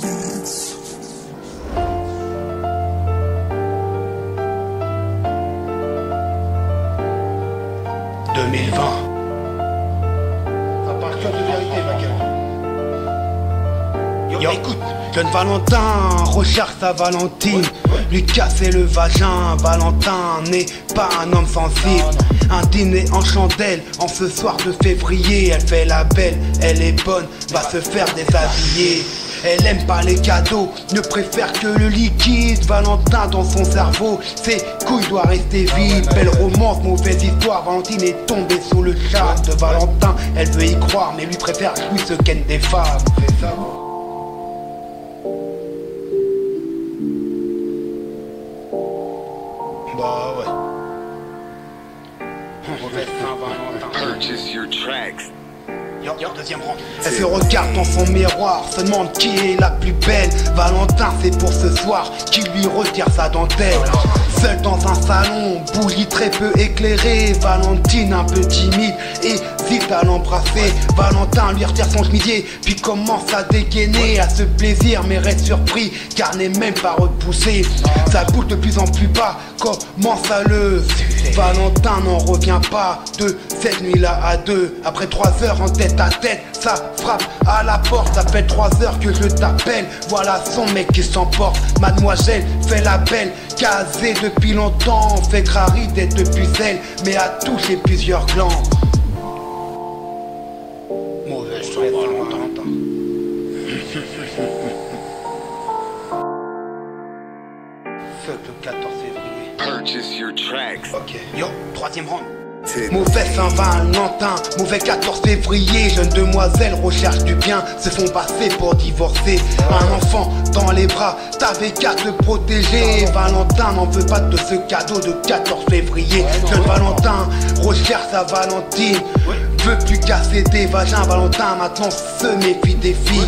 beats. 2020. Ça parle que de vérité, ma gueule. Yo, écoute, jeune Valentin recherche sa Valentine. Lui casser le vagin, Valentin n'est pas un homme sensible. Un dîner en chandelle, en ce soir de février, elle fait la belle, elle est bonne, va se faire déshabiller. Elle aime pas les cadeaux, ne préfère que le liquide. Valentin dans son cerveau, ses couilles doivent rester vides. Belle romance, mauvaise histoire. Valentine est tombée sous le charme de Valentin. Elle veut y croire, mais lui préfère jouir ce ken des femmes. Purchase your tracks. Yo, yo, deuxième rang. Elle se regarde dans son miroir, se demande qui est la plus belle. Valentin, c'est pour ce soir qui lui retire sa dentelle. Seul dans un salon, bouillie très peu éclairé. Valentine un peu timide, hésite à l'embrasser. Valentin lui retire son chemisier, puis commence à dégainer, à ce plaisir, mais reste surpris car n'est même pas repoussé. Ça bouge de plus en plus bas, commence à le. Valentin n'en revient pas de cette nuit-là à deux. Après trois heures en tête à tête, ça frappe à la porte. Ça fait trois heures que je t'appelle. Voilà son mec qui s'emporte. Mademoiselle fait la belle, casée depuis longtemps. Fait crari d'être pucelle, mais a touché plusieurs glands. Mauvais son, Valentin. Fuck le 14 février. Purchase your tracks. Ok. Yo, troisième round. Mauvais Saint-Valentin, mauvais 14 février, jeune demoiselle recherche du bien, se font passer pour divorcer. Un enfant dans les bras, t'avais qu'à te protéger. Valentin n'en veut pas de ce cadeau de 14 février. Jeune Valentin recherche sa Valentine, veut plus casser des vagins. Valentin maintenant se méfie des filles.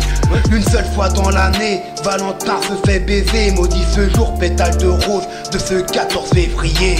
Une seule fois dans l'année, Valentin se fait baiser. Maudit ce jour, pétale de rose de ce 14 février.